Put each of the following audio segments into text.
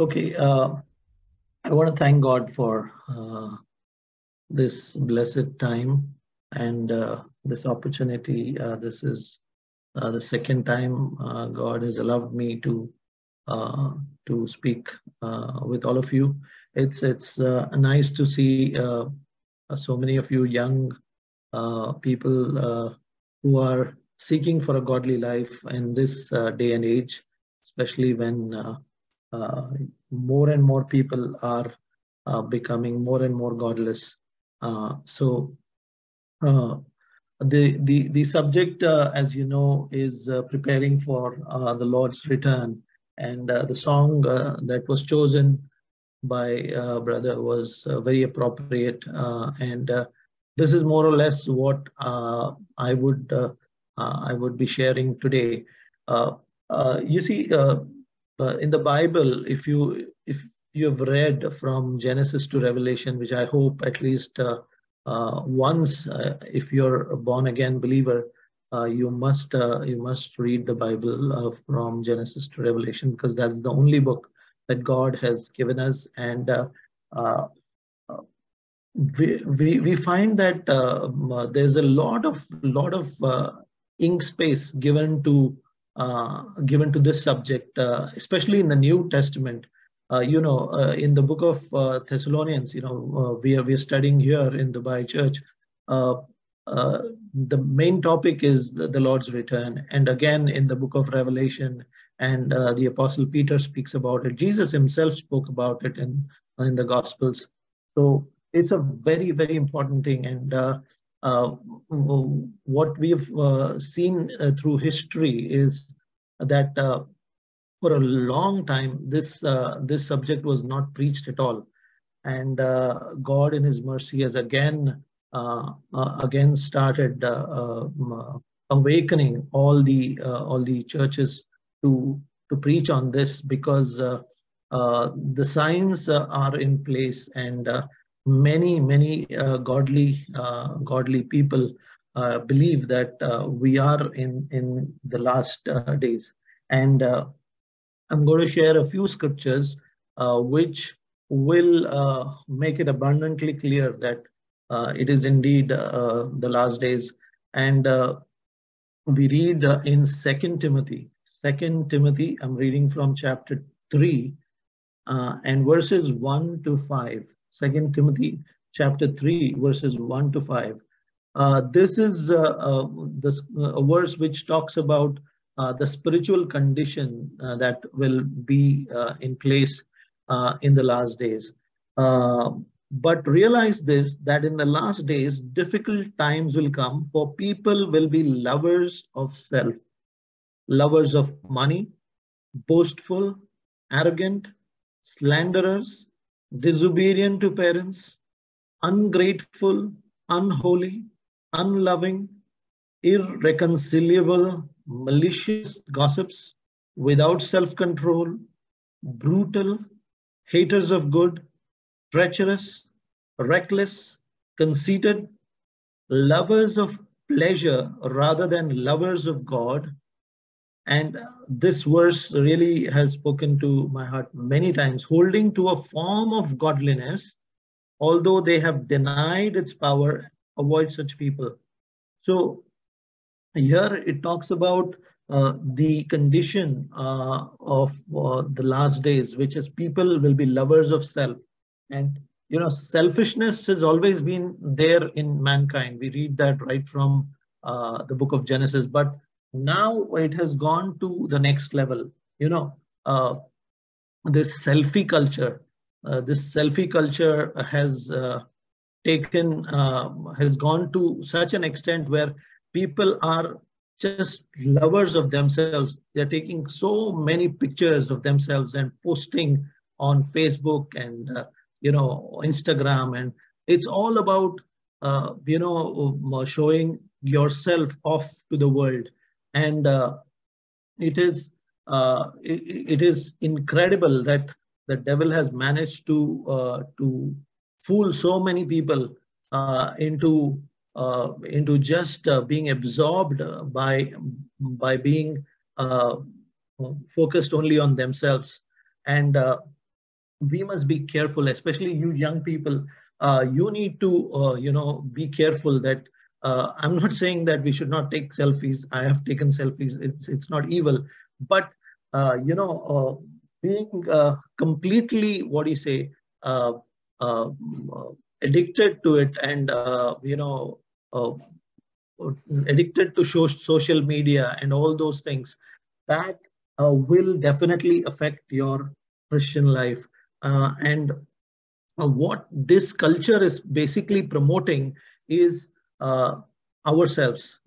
Okay, uh, I want to thank God for uh, this blessed time and uh, this opportunity. Uh, this is uh, the second time uh, God has allowed me to to speak with all of you. It's it's nice to see so many of you young people who are seeking for a godly life in this day and age, especially when Uh, more and more people are uh, becoming more and more godless. Uh, so uh, the the the subject, uh, as you know, is preparing for the Lord's return, and the song that was chosen by brother was very appropriate, and this is more or less what I would I would be sharing today. you see, uh, in the Bible, if you if you have read from Genesis to Revelation, which I hope at least uh, uh, once, uh, if you're a born again believer, uh, you must uh, you must read the Bible from Genesis to Revelation because that's the only book that God has given us, and we, we we find that there's a lot of lot of ink space given to Uh, given to this subject, uh, especially in the New Testament. Uh, you know, uh, in the book of uh, Thessalonians, you know, we are we are studying here in the Dubai Church. the main topic is the, the, Lord's return, and again in the book of Revelation, and the Apostle Peter speaks about it. Jesus himself spoke about it in in the Gospels. So it's a very very important thing, and uh, Uh, what we've uh, seen uh, through history is that uh, for a long time this uh, this subject was not preached at all, and God in His mercy has again again started um, awakening all the all the churches to to preach on this because uh, uh, the signs uh, are in place and many many uh, godly uh, godly people uh, believe that uh, we are in in the last uh, days. And uh, i'm going to share a few scriptures which will make it abundantly clear that it is indeed the last days. And we read in second timothy second timothy i'm reading from chapter 3 uh, and verses 1 to 5 Second Timothy chapter 3, verses 1 to 5. Uh, this is uh, uh, this, uh, a verse which talks about uh, the spiritual condition uh, that will be in place in the last days. but realize this, that in the last days, difficult times will come for people will be lovers of self, lovers of money, boastful, arrogant, slanderers, disobedient to parents, ungrateful, unholy, unloving, irreconcilable, malicious gossips, without self control, brutal, haters of good, treacherous, reckless, conceited, lovers of pleasure rather than lovers of God, and this verse really has spoken to my heart many times, holding to a form of godliness, although they have denied its power, avoid such people. So here it talks about uh, the condition uh, of uh, the last days, which is people will be lovers of self. And, you know, selfishness has always been there in mankind. We read that right from uh, the book of Genesis. But now it has gone to the next level. You know uh, this selfie culture uh, this selfie culture has uh, taken uh, has gone to such an extent where people are just lovers of themselves. They're taking so many pictures of themselves and posting on facebook and uh, you know instagram. And it's all about uh, you know showing yourself off to the world and uh, it is uh, it, it is incredible that the devil has managed to uh, to fool so many people into uh, into just uh, being absorbed by by being focused only on themselves and we must be careful, especially you young people. You need to, you know, be careful that uh, I'm not saying that we should not take selfies. I have taken selfies. It's it's not evil, but uh, you know, uh, being uh, completely what do you say, addicted to it, and you know, addicted to social media and all those things, that will definitely affect your Christian life. Uh, and uh, what this culture is basically promoting is uh, ourselves.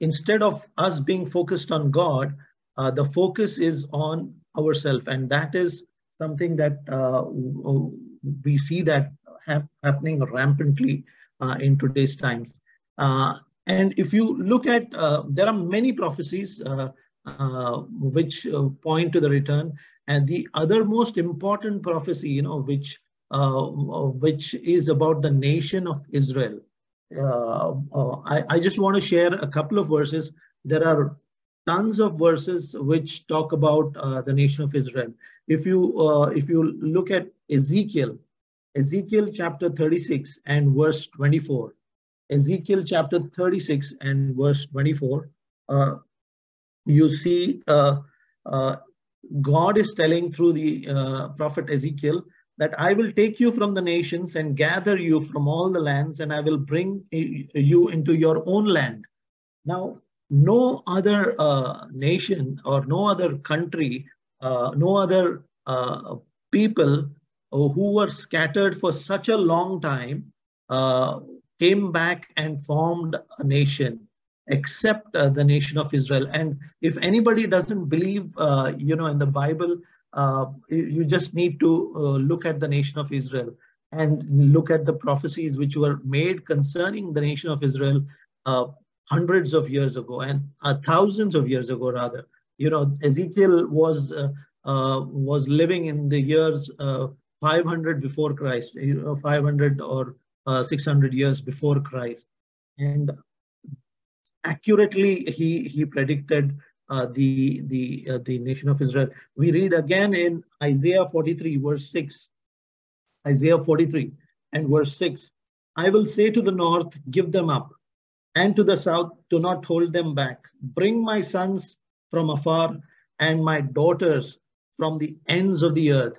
Instead of us being focused on God, uh, the focus is on ourselves. And that is something that uh, we see that hap happening rampantly uh, in today's times. and if you look at, there are many prophecies which point to the return. And the other most important prophecy, you know, which uh, which is about the nation of Israel. Uh, uh, I, I just want to share a couple of verses. There are tons of verses which talk about uh, the nation of Israel. If you uh, if you look at Ezekiel, Ezekiel chapter 36 and verse 24, Ezekiel chapter 36 and verse 24, uh, you see God is telling through the uh, prophet Ezekiel that I will take you from the nations and gather you from all the lands, and I will bring you into your own land. Now, no other uh, nation or no other country, uh, no other uh, people who were scattered for such a long time uh, came back and formed a nation except uh, the nation of Israel. And if anybody doesn't believe, uh, you know, in the Bible, uh, you just need to uh, look at the nation of Israel and look at the prophecies which were made concerning the nation of Israel uh, hundreds of years ago and uh, thousands of years ago, rather. You know, Ezekiel was was living in the years 500 before Christ, 500 or 600 years before Christ. And accurately he he predicted uh, the the uh, the nation of Israel. We read again in Isaiah 43 verse 6. Isaiah 43 and verse 6. I will say to the north, give them up, and to the south, do not hold them back. Bring my sons from afar and my daughters from the ends of the earth.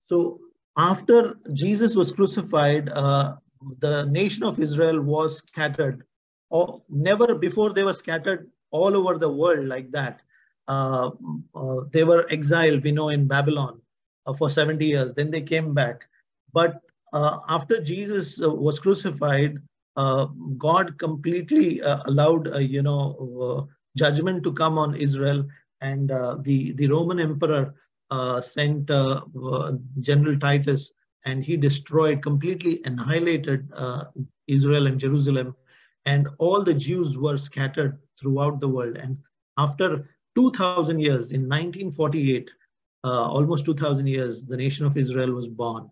So after Jesus was crucified, uh, the nation of Israel was scattered oh, never before they were scattered all over the world like that. Uh, uh, they were exiled, we know, in Babylon uh, for 70 years. Then they came back. But uh, after Jesus uh, was crucified, uh, God completely allowed, you know, judgment to come on Israel. And the, the Roman emperor sent General Titus and he destroyed, completely annihilated Israel and Jerusalem and all the Jews were scattered throughout the world. And after 2000 years, in 1948, uh, almost 2000 years, the nation of Israel was born.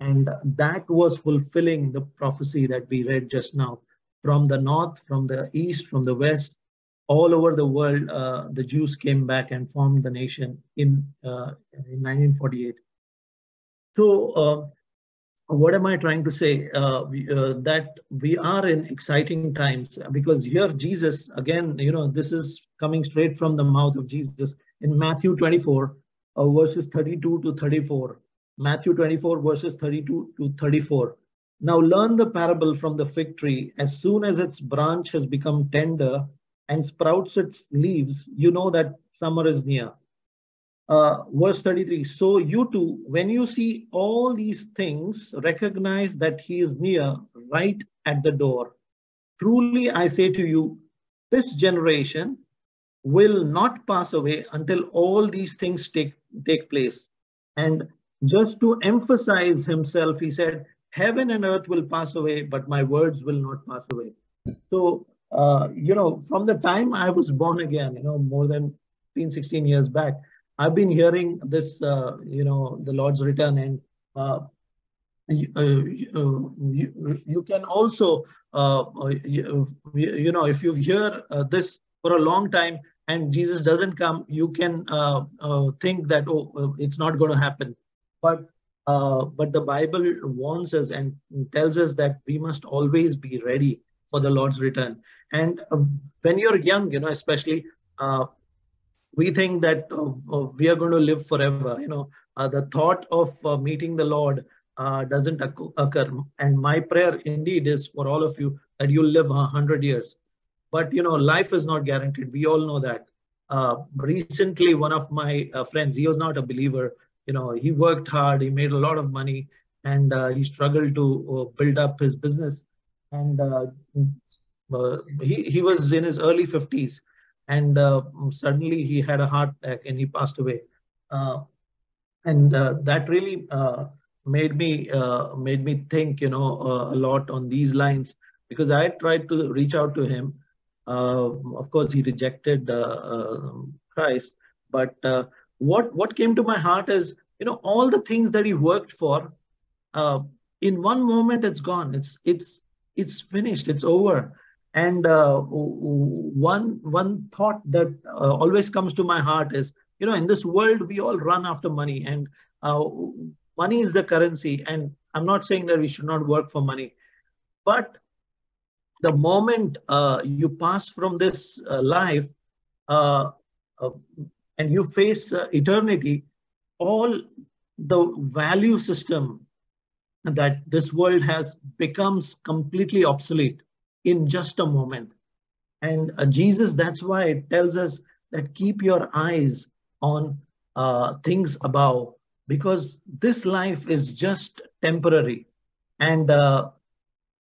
And that was fulfilling the prophecy that we read just now. From the north, from the east, from the west, all over the world, uh, the Jews came back and formed the nation in, uh, in 1948. So uh, what am I trying to say? Uh, uh, that we are in exciting times because here Jesus, again, you know, this is coming straight from the mouth of Jesus in Matthew 24, uh, verses 32 to 34. Matthew 24, verses 32 to 34. Now learn the parable from the fig tree. As soon as its branch has become tender and sprouts its leaves, you know that summer is near. Uh, verse 33 so you too when you see all these things recognize that he is near right at the door. Truly i say to you this generation will not pass away until all these things take take place. And just to emphasize himself he said heaven and earth will pass away but my words will not pass away. So uh, you know from the time i was born again you know more than 15 16 years back I've been hearing this, uh, you know, the Lord's return, and uh, you, uh, you, you, can also, uh, you, you, know, if you hear uh, this for a long time and Jesus doesn't come, you can uh, think that, oh, it's not going to happen. But Uh, but the Bible warns us and tells us that we must always be ready for the Lord's return. And uh, when you're young, you know, especially, uh, we think that uh, uh, we are going to live forever. You know, uh, the thought of meeting the Lord doesn't occur. And my prayer indeed is for all of you that you'll live a hundred years. But you know, life is not guaranteed. We all know that. recently, one of my friends, he was not a believer, you know he worked hard he made a lot of money and uh, he struggled to uh, build up his business and uh, uh he, he was in his early 50s and uh, suddenly he had a heart attack and he passed away. Uh, and uh, that really uh, made me uh, made me think you know a lot on these lines because i tried to reach out to him. Of course he rejected christ. But what what came to my heart is you know all the things that he worked for uh, in one moment it's gone. It's it's it's finished. It's over and uh, one one thought that uh, always comes to my heart is you know in this world we all run after money and uh, money is the currency. And i'm not saying that we should not work for money. But the moment uh, you pass from this uh, life and you face uh, eternity, all the value system that this world has becomes completely obsolete in just a moment. And uh, Jesus, that's why it tells us that keep your eyes on uh, things above, because this life is just temporary, and uh,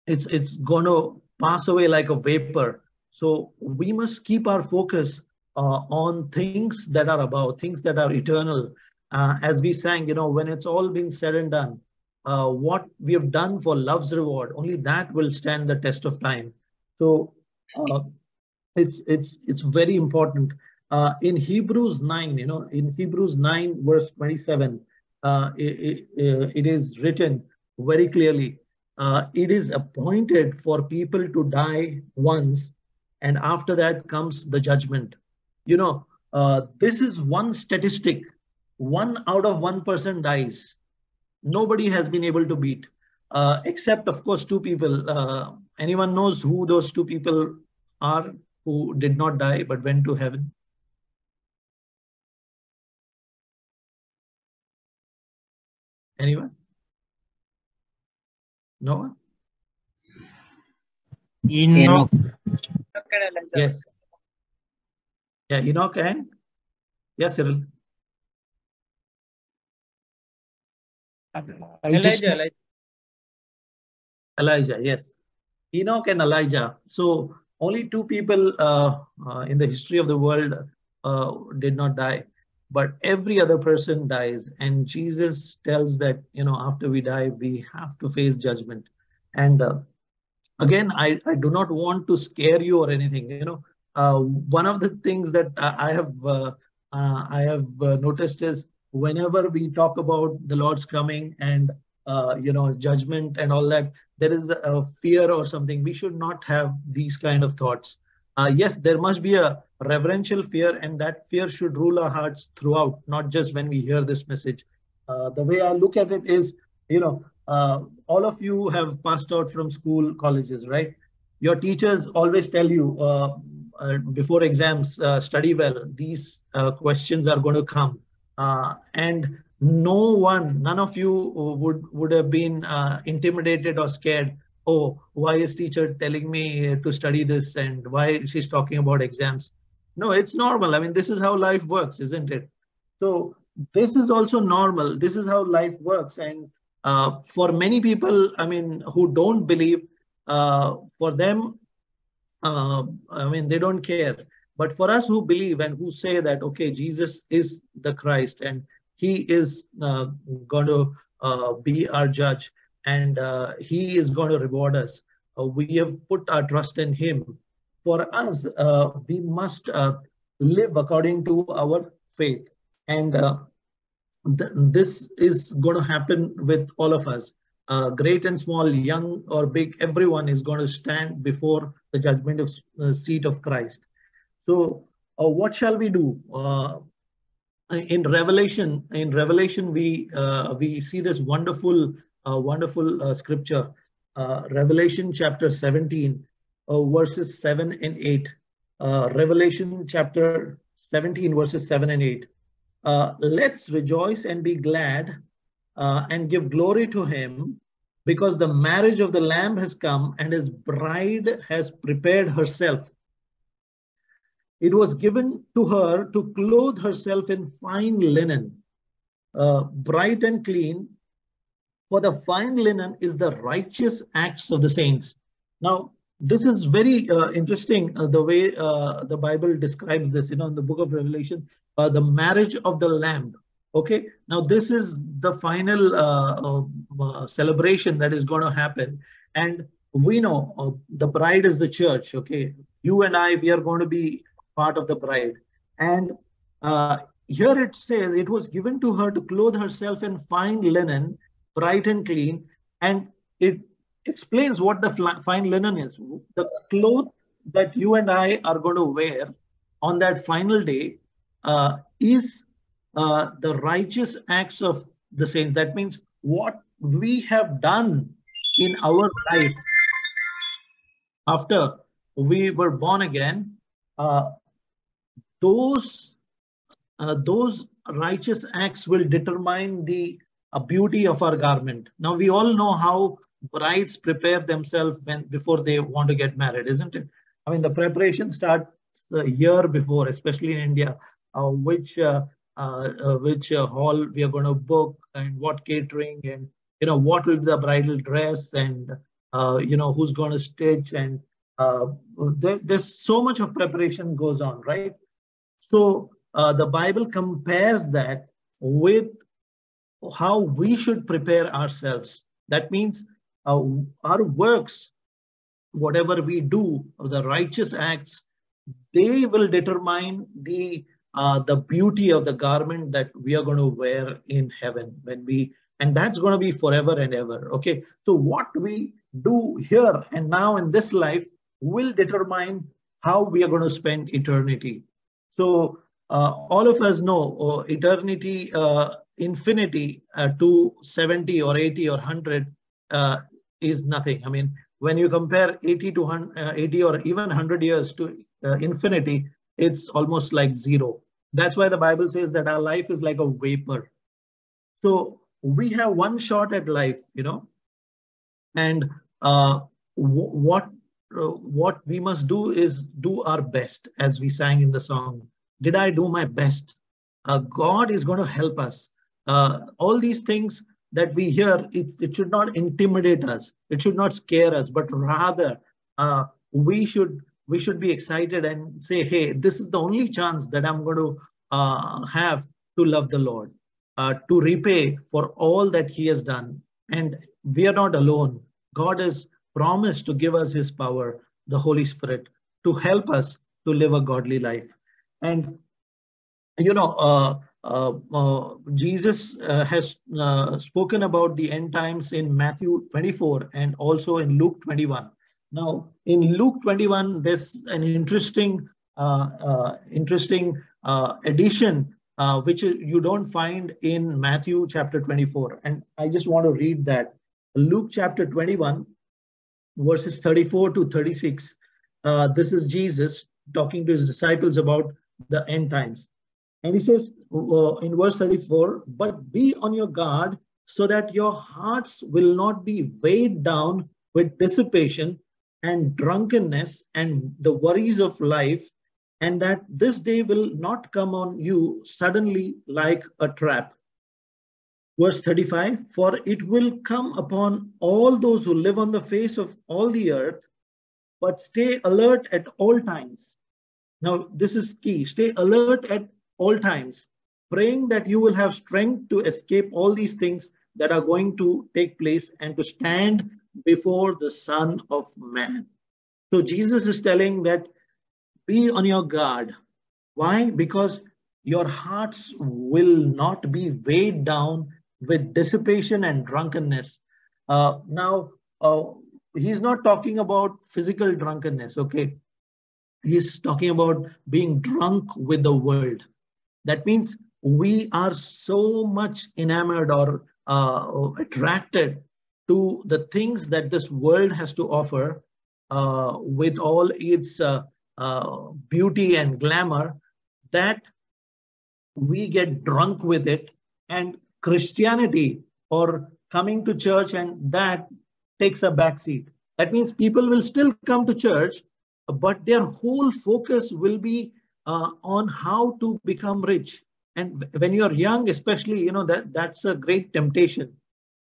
it's it's going to pass away like a vapor. So we must keep our focus uh, on things that are above, things that are eternal. Uh, as we sang, you know, when it's all been said and done, uh, what we have done for love's reward, only that will stand the test of time. So uh, it's it's it's very important. Uh, in Hebrews 9, you know, in Hebrews 9, verse 27, uh, it, it, it is written very clearly, it is appointed for people to die once, and after that comes the judgment you know, uh, this is one statistic. One out of one person dies. Nobody has been able to beat, uh, except of course two people. Uh, anyone knows who those two people are who did not die but went to heaven? Anyone? No one? Enoch. Yes. Yeah, Enoch and yes, Cyril. Elijah, Elijah. Elijah, yes. Enoch and Elijah. So only two people uh, uh, in the history of the world uh, did not die, but every other person dies. And Jesus tells that, you know, after we die, we have to face judgment. And uh, again, I, I do not want to scare you or anything, you know, uh, one of the things that I have uh, uh, I have noticed is whenever we talk about the Lord's coming and you know judgment and all that, there is a fear or something. We should not have these kind of thoughts. yes, there must be a reverential fear, and that fear should rule our hearts throughout, not just when we hear this message. the way I look at it is, you know, all of you have passed out from school, colleges, right? Your teachers always tell you, uh, uh, before exams, uh, study well. These uh, questions are going to come. And no one, none of you would, would have been intimidated or scared oh, why is teacher telling me to study this and why she's talking about exams? No, it's normal. I mean, this is how life works, isn't it? So this is also normal. This is how life works. And uh, for many people, I mean, who don't believe, uh, for them, uh, I mean, they don't care. But for us who believe and who say that, okay, Jesus is the Christ and he is uh, going to uh, be our judge and uh, he is going to reward us. Uh, we have put our trust in him. For us, uh, we must live according to our faith. And th this is going to happen with all of us uh, great and small, young or big, everyone is going to stand before the judgment of uh, seat of Christ. So, uh, what shall we do? Uh, in Revelation, in Revelation, we uh, we see this wonderful, uh, wonderful uh, scripture, uh, Revelation chapter 17, uh, verses 7 and 8. Uh, Revelation chapter 17, verses 7 and 8. Let's rejoice and be glad and give glory to him because the marriage of the Lamb has come and his bride has prepared herself. It was given to her to clothe herself in fine linen, uh, bright and clean, for the fine linen is the righteous acts of the saints. Now, this is very uh, interesting uh, the way uh, the Bible describes this, you know, in the book of Revelation, uh, the marriage of the Lamb. Okay, now this is the final uh, uh, celebration that is going to happen. And we know the bride is the church. Okay, you and I, we are going to be part of the bride. And uh, here it says, it was given to her to clothe herself in fine linen, bright and clean. And it explains what the fine linen is. The cloth that you and I are going to wear on that final day uh, is uh, the righteous acts of the saints. That means what we have done in our life after we were born again, uh, those uh, those righteous acts will determine the uh, beauty of our garment. Now we all know how brides prepare themselves when before they want to get married, isn't it? I mean, the preparation starts a year before, especially in India, uh, which uh, uh, uh, which hall we are going to book and what catering and you know what will be the bridal dress and you know who's going to stitch and there, there's so much of preparation goes on, right? So uh, the Bible compares that with how we should prepare ourselves. That means uh, our works, whatever we do, the righteous acts, they will determine the uh, the beauty of the garment that we are going to wear in heaven when we and that's going to be forever and ever okay so what we do here and now in this life will determine how we are going to spend eternity so uh, all of us know uh, eternity, uh, infinity to 70 or 80 or 100 uh, is nothing. I mean, when you compare 80 to 100, uh, 80 or even 100 years to infinity, it's almost like zero. That's why the Bible says that our life is like a vapor. So we have one shot at life, you know, and uh, what we must do is do our best, as we sang in the song. Did I do my best? Uh, God is going to help us. Uh, all these things that we hear, it, it should not intimidate us. It should not scare us, but rather uh, we should we should be excited and say, hey, this is the only chance that I'm going to uh, have to love the Lord, uh, to repay for all that He has done. And we are not alone. God is promised to give us his power, the Holy Spirit, to help us to live a godly life. And, you know, uh, uh, uh, Jesus uh, has uh, spoken about the end times in Matthew 24 and also in Luke 21. Now, in Luke 21, there's an interesting, uh, interesting addition which you don't find in Matthew chapter 24. And I just want to read that. Luke chapter 21, verses 34 to 36. Uh, this is Jesus talking to his disciples about the end times. And he says uh, in verse 34, but be on your guard so that your hearts will not be weighed down with dissipation and drunkenness and the worries of life, and that this day will not come on you suddenly like a trap. Verse 35 For it will come upon all those who live on the face of all the earth, but stay alert at all times. Now, this is key stay alert at all times, praying that you will have strength to escape all these things that are going to take place and to stand before the Son of Man. So, Jesus is telling that be on your guard. Why? Because your hearts will not be weighed down with dissipation and drunkenness. Uh, now, uh, he's not talking about physical drunkenness, okay? He's talking about being drunk with the world. That means we are so much enamored or uh, attracted to the things that this world has to offer uh, with all its uh, uh, beauty and glamour that we get drunk with it and Christianity or coming to church and that takes a backseat. That means people will still come to church, but their whole focus will be uh, on how to become rich. And when you're young, especially, you know, that that's a great temptation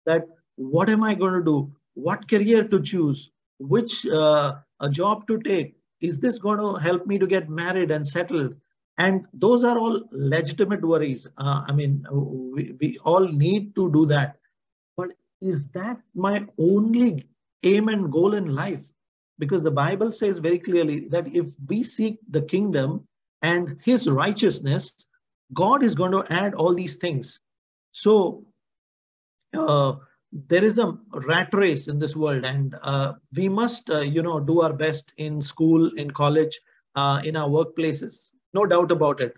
that what am I going to do? What career to choose? Which uh, a job to take? Is this going to help me to get married and settled? And those are all legitimate worries. Uh, I mean, we, we all need to do that. But is that my only aim and goal in life? Because the Bible says very clearly that if we seek the kingdom and his righteousness, God is going to add all these things. So uh, there is a rat race in this world, and uh, we must, uh, you know, do our best in school, in college, uh, in our workplaces. No doubt about it.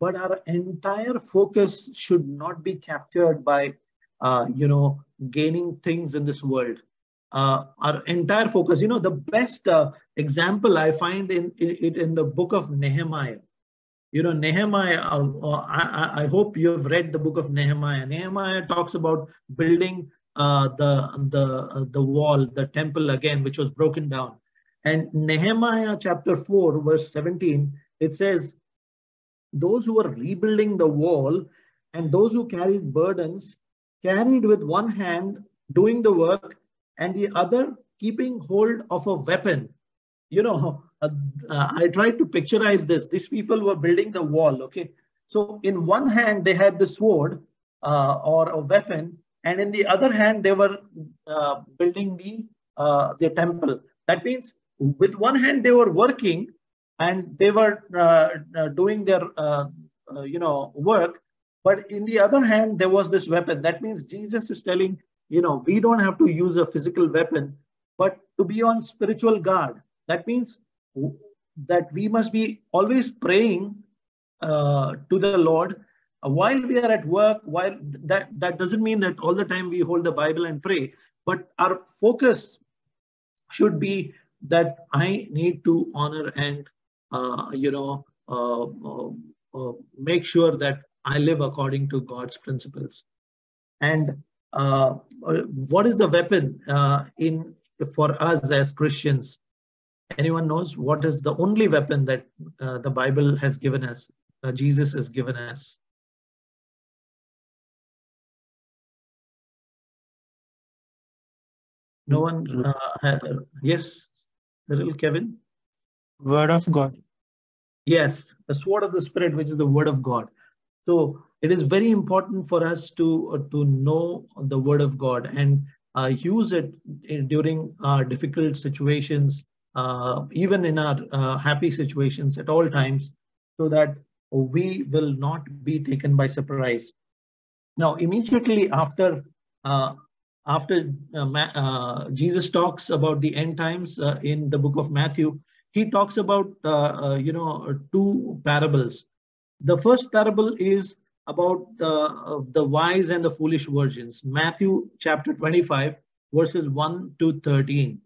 But our entire focus should not be captured by, uh, you know, gaining things in this world. Uh, our entire focus, you know, the best example I find in it in, in the book of Nehemiah you know nehemiah uh, uh, I, I, hope you have read the book of nehemiah nehemiah talks about building uh, the the uh, the wall the temple again which was broken down and nehemiah chapter 4 verse 17 it says those who were rebuilding the wall and those who carried burdens carried with one hand doing the work and the other keeping hold of a weapon you know, uh, uh, I tried to picturize this. These people were building the wall, okay? So in one hand, they had the sword uh, or a weapon, and in the other hand, they were uh, building the, uh, the temple. That means with one hand, they were working and they were uh, doing their, you know, work. But in the other hand, there was this weapon. That means Jesus is telling, you know, we don't have to use a physical weapon, but to be on spiritual guard that means that we must be always praying uh, to the Lord uh, while we are at work. While that that doesn't mean that all the time we hold the Bible and pray, but our focus should be that I need to honor and uh, you know uh, uh, uh make sure that I live according to God's principles. And what is the weapon in for us as Christians anyone knows what is the only weapon that uh, the Bible has given us, uh, Jesus has given us? No one? Uh, yes, little Kevin? Word of God. Yes, the sword of the Spirit, which is the word of God. So it is very important for us to, uh, to know the word of God and uh, use it in, during difficult situations uh, even in our uh, happy situations at all times, so that we will not be taken by surprise. Now, immediately after uh, after uh, uh, Jesus talks about the end times uh, in the book of Matthew, he talks about uh, uh, you know two parables. The first parable is about uh, the wise and the foolish virgins. Matthew chapter 25, verses 1 to 13.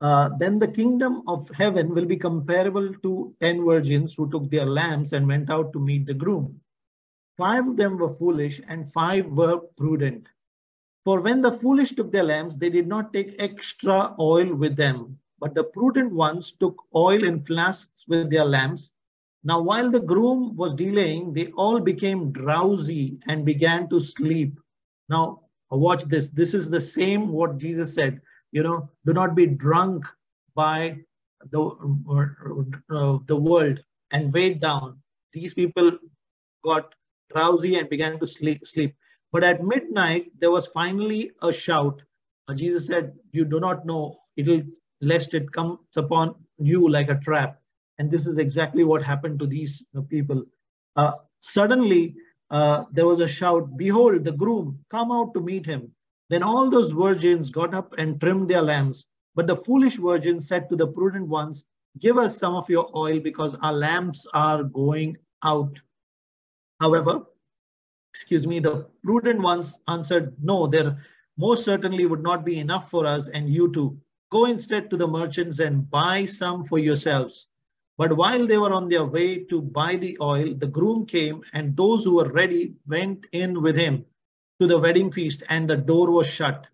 Uh, then the kingdom of heaven will be comparable to 10 virgins who took their lamps and went out to meet the groom. Five of them were foolish and five were prudent. For when the foolish took their lamps, they did not take extra oil with them, but the prudent ones took oil in flasks with their lamps. Now, while the groom was delaying, they all became drowsy and began to sleep. Now, watch this. This is the same what Jesus said you know, do not be drunk by the, uh, the world and weighed down. These people got drowsy and began to sleep. sleep. But at midnight, there was finally a shout. Uh, Jesus said, You do not know, it will lest it comes upon you like a trap. And this is exactly what happened to these people. Uh, suddenly, uh, there was a shout, Behold, the groom, come out to meet him. Then all those virgins got up and trimmed their lamps. But the foolish virgins said to the prudent ones, Give us some of your oil because our lamps are going out. However, excuse me, the prudent ones answered, No, there most certainly would not be enough for us and you too. Go instead to the merchants and buy some for yourselves. But while they were on their way to buy the oil, the groom came, and those who were ready went in with him to the wedding feast, and the door was shut.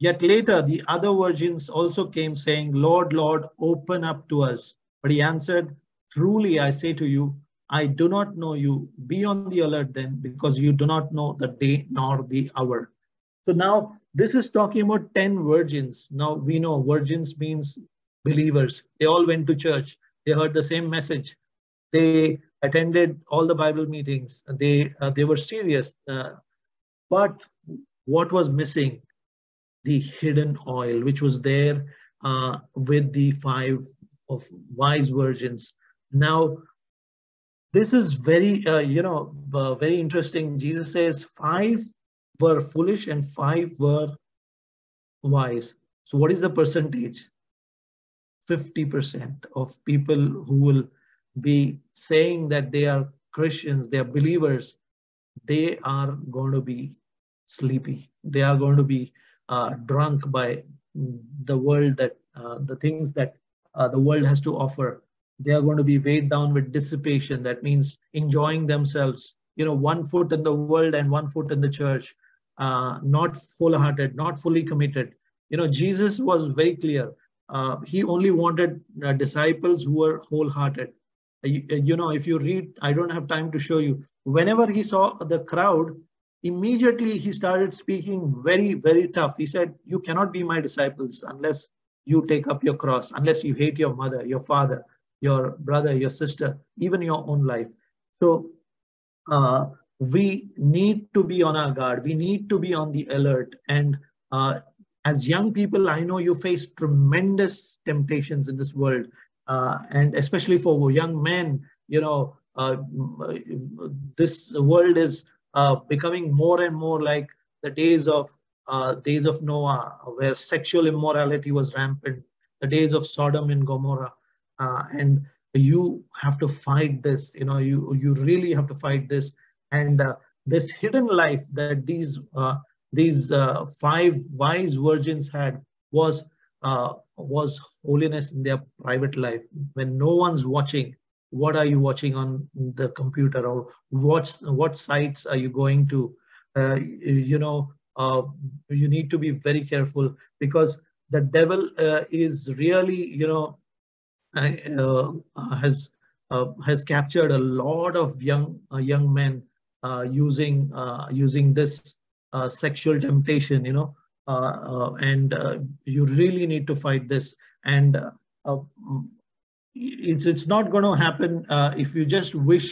Yet later the other virgins also came, saying, Lord, Lord, open up to us. But he answered, Truly I say to you, I do not know you. Be on the alert then, because you do not know the day nor the hour. So now this is talking about 10 virgins. Now we know virgins means believers. They all went to church. They heard the same message. They attended all the Bible meetings. They, uh, they were serious. Uh, but what was missing? The hidden oil, which was there uh, with the five of wise virgins. Now, this is very, uh, you know, uh, very interesting. Jesus says five were foolish and five were wise. So what is the percentage? 50% of people who will be saying that they are Christians, they are believers, they are going to be sleepy. They are going to be uh, drunk by the world that uh, the things that uh, the world has to offer. They are going to be weighed down with dissipation. That means enjoying themselves. You know, one foot in the world and one foot in the church uh, not full-hearted, not fully committed. You know, Jesus was very clear. Uh, he only wanted uh, disciples who were wholehearted. Uh, you, uh, you know, if you read, I don't have time to show you. Whenever he saw the crowd, immediately he started speaking very, very tough. He said, "You cannot be my disciples unless you take up your cross, unless you hate your mother, your father, your brother, your sister, even your own life." So uh, we need to be on our guard. We need to be on the alert. And uh, as young people, I know you face tremendous temptations in this world. Uh, and especially for young men, you know, uh, this world is uh, becoming more and more like the days of uh, days of Noah, where sexual immorality was rampant, the days of Sodom and Gomorrah. Uh, and you have to fight this, you know, you, you really have to fight this and uh, this hidden life that these uh, these uh, five wise virgins had was uh, was holiness in their private life. When no one's watching what are you watching on the computer or what what sites are you going to? Uh, you know uh, you need to be very careful because the devil is really you know has has captured a lot of young young men uh, Uh, using uh, using this uh, sexual temptation you know uh, uh, and you really need to fight this. And it's it's not going to happen if you just wish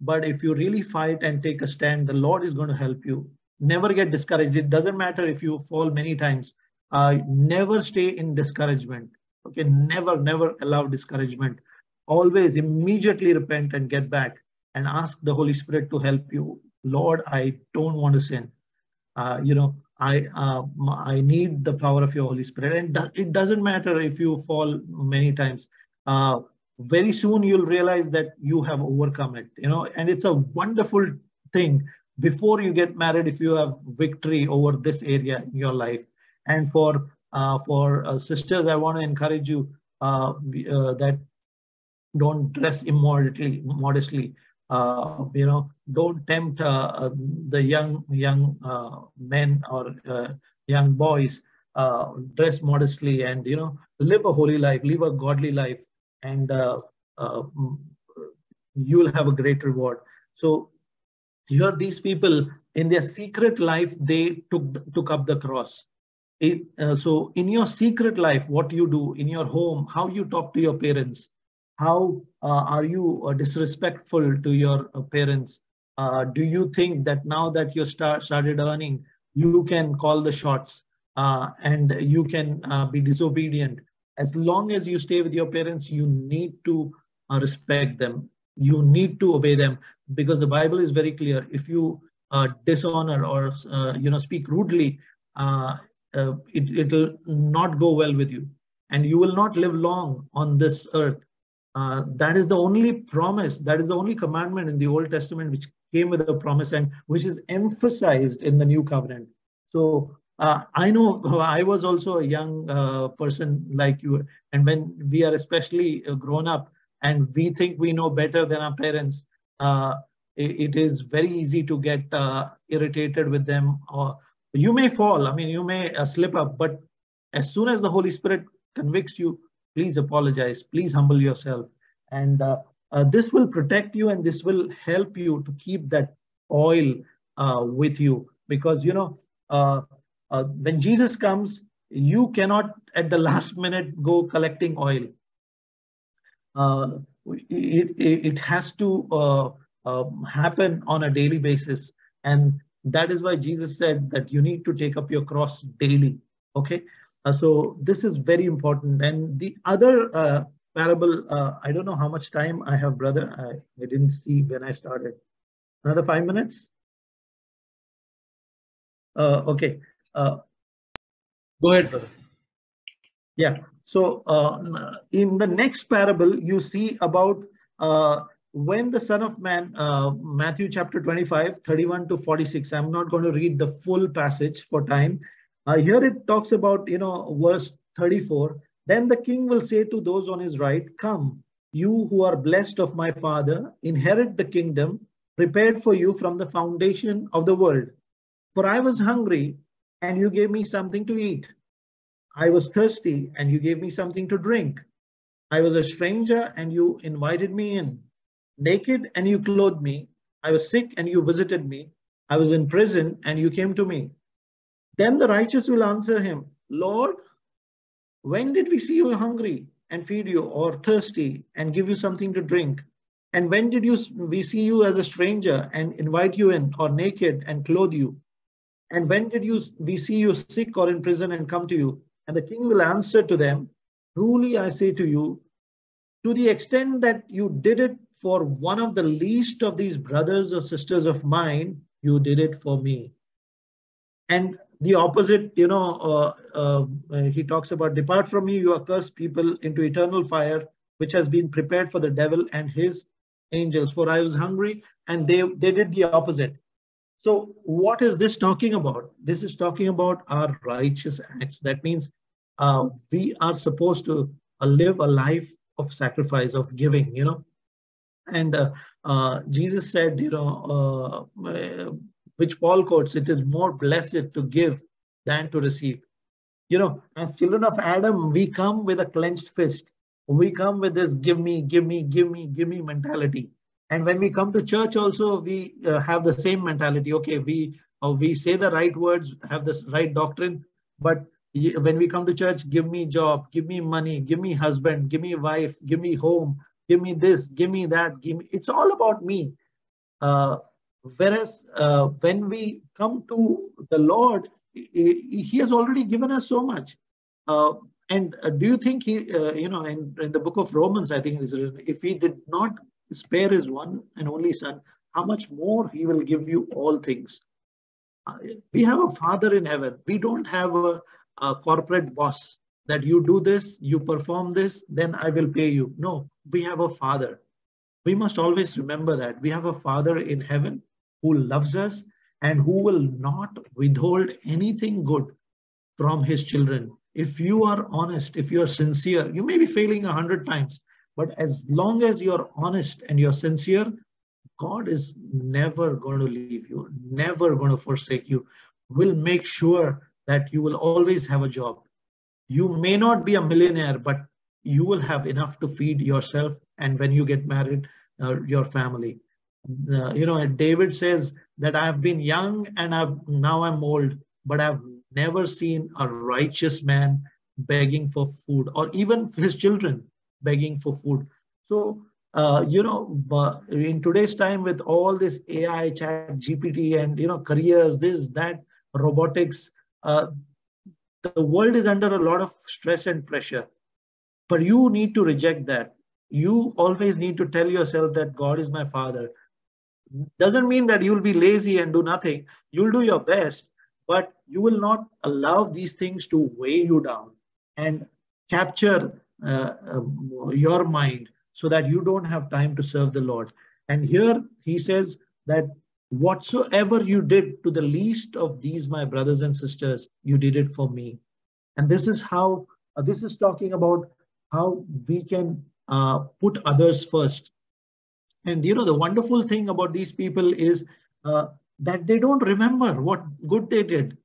but if you really fight and take a stand the lord is going to help you. Never get discouraged. It doesn't matter if you fall many times. Uh, never stay in discouragement. Okay never never allow discouragement. Always immediately repent and get back and ask the Holy Spirit to help you. Lord, I don't want to sin. Uh, you know, I uh, I need the power of your Holy Spirit, and it doesn't matter if you fall many times. Uh, very soon you'll realize that you have overcome it. You know, and it's a wonderful thing before you get married if you have victory over this area in your life. And for uh, for uh, sisters, I want to encourage you uh, that don't dress immodestly. Modestly, uh, you know, don't tempt uh, uh, the young young uh, men or uh, young boys. Uh, dress modestly and you know live a holy life, live a godly life, and you will have a great reward. So here, these people in their secret life they took took up the cross. It, so in your secret life, what you do in your home, how you talk to your parents, how uh, are you uh, disrespectful to your uh, parents? do you think that now that you start started earning, you can call the shots and you can be disobedient? As long as you stay with your parents, you need to respect them. You need to obey them because the Bible is very clear. If you uh, dishonor or uh, you know speak rudely, uh, it it'll not go well with you, and you will not live long on this earth. Uh, that is the only promise, that is the only commandment in the Old Testament which came with a promise and which is emphasized in the new covenant. So uh, I know I was also a young uh, person like you, and when we are especially uh, grown up and we think we know better than our parents, uh, it, it is very easy to get irritated with them. Or you may fall. I mean, you may slip up, but as soon as the Holy Spirit convicts you, please apologize. Please humble yourself, and this will protect you, and this will help you to keep that oil with you because you know uh, when Jesus comes, you cannot at the last minute go collecting oil. Uh, it, it, it, has to uh, um, happen on a daily basis. And that is why Jesus said that you need to take up your cross daily. Okay. Uh, so this is very important. And the other uh, parable, uh, I don't know how much time I have, brother. I, I didn't see when I started. Another five minutes? okay. Uh, Go ahead, brother. Yeah. So uh, in the next parable, you see about uh, when the Son of Man, uh, Matthew chapter 25, 31 to 46. I'm not going to read the full passage for time. Uh, here it talks about, you know, verse 34. Then the king will say to those on his right, Come, you who are blessed of my Father, inherit the kingdom prepared for you from the foundation of the world. For I was hungry and you gave me something to eat. I was thirsty and you gave me something to drink. I was a stranger and you invited me in. Naked and you clothed me. I was sick and you visited me. I was in prison and you came to me. Then the righteous will answer him, Lord, when did we see you hungry and feed you, or thirsty and give you something to drink? And when did you we see you as a stranger and invite you in, or naked and clothe you? And when did you we see you sick or in prison and come to you? And the king will answer to them, Truly I say to you, to the extent that you did it for one of the least of these brothers or sisters of mine, you did it for me. And the opposite, you know, uh, uh, he talks about, Depart from me, you accursed people, into eternal fire, which has been prepared for the devil and his angels. For I was hungry, and they, they did the opposite. So what is this talking about? This is talking about our righteous acts. That means uh, we are supposed to uh, live a life of sacrifice, of giving, you know. And uh, uh Jesus said, you know, which Paul quotes, it is more blessed to give than to receive. You know, as children of Adam, we come with a clenched fist. We come with this give me, give me, give me, give me mentality and when we come to church also we uh, have the same mentality okay we uh, we say the right words have the right doctrine but when we come to church give me job give me money give me husband give me wife give me home give me this give me that give me it's all about me uh, whereas uh, when we come to the lord he has already given us so much uh, and uh, do you think he you know in, in the book of romans i think it is written if he did not spare his one and only son, how much more he will give you all things. Uh, we have a father in heaven. We don't have a, a corporate boss that you do this, you perform this, then I will pay you. No, we have a father. We must always remember that. We have a father in heaven who loves us and who will not withhold anything good from his children. If you are honest, if you are sincere, you may be failing a hundred times, but as long as you're honest and you're sincere, God is never going to leave you, never going to forsake you, will make sure that you will always have a job. You may not be a millionaire, but you will have enough to feed yourself and when you get married, uh, your family. Uh, you know, David says that I've been young and I've now I'm old, but I've never seen a righteous man begging for food or even his children begging for food. So, uh, you know, in today's time with all this AI, chat, GPT, and, you know, careers, this, that, robotics, uh, the world is under a lot of stress and pressure. But you need to reject that. You always need to tell yourself that God is my father. Doesn't mean that you'll be lazy and do nothing. You'll do your best, but you will not allow these things to weigh you down and capture uh, uh, your mind so that you don't have time to serve the Lord. And here he says that Whatsoever you did to the least of these, my brothers and sisters, you did it for me. And this is how, uh, this is talking about how we can uh, put others first. And you know, the wonderful thing about these people is uh, that they don't remember what good they did.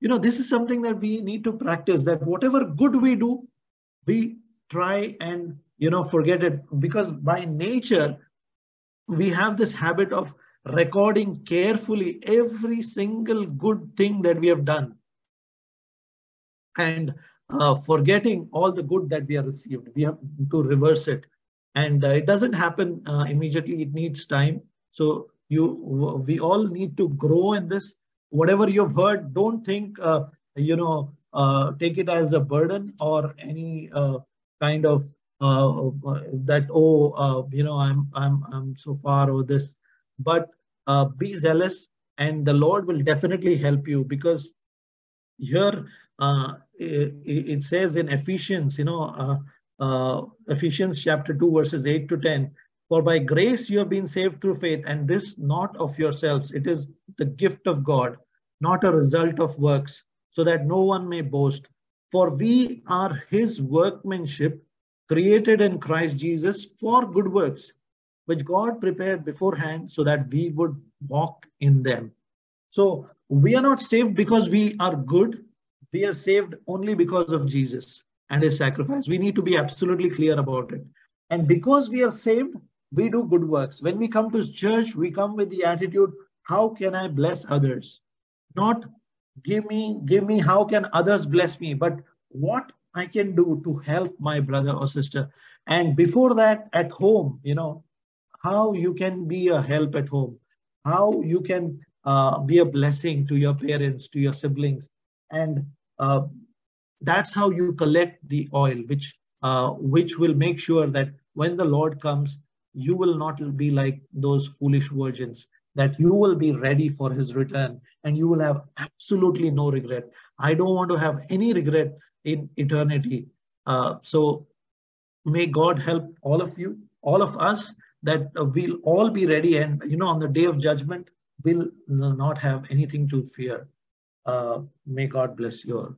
You know, this is something that we need to practice that whatever good we do, we try and, you know, forget it because by nature, we have this habit of recording carefully every single good thing that we have done and uh, forgetting all the good that we have received. We have to reverse it. And uh, it doesn't happen uh, immediately. It needs time. So you, we all need to grow in this. Whatever you've heard, don't think, uh, you know, take it as a burden or any kind of that, oh, you know, I'm, I'm, I'm so far or this, but be zealous and the Lord will definitely help you because here uh, it, it, says in Ephesians, you know, uh, uh, Ephesians chapter 2, verses 8 to 10, for by grace you have been saved through faith, and this not of yourselves. It is the gift of God, not a result of works, so that no one may boast. For we are his workmanship, created in Christ Jesus for good works, which God prepared beforehand so that we would walk in them. So we are not saved because we are good we are saved only because of Jesus and his sacrifice. We need to be absolutely clear about it. And because we are saved, we do good works. When we come to church, we come with the attitude, how can I bless others? Not give me, give me, how can others bless me? But what I can do to help my brother or sister. And before that, at home, you know, how you can be a help at home, how you can uh, be a blessing to your parents, to your siblings. And uh, that's how you collect the oil, which uh, which will make sure that when the Lord comes, you will not be like those foolish virgins, that you will be ready for his return and you will have absolutely no regret. I don't want to have any regret in eternity. Uh, so may God help all of you, all of us, that we'll all be ready. And, you know, on the day of judgment, we'll not have anything to fear. Uh, may God bless you all.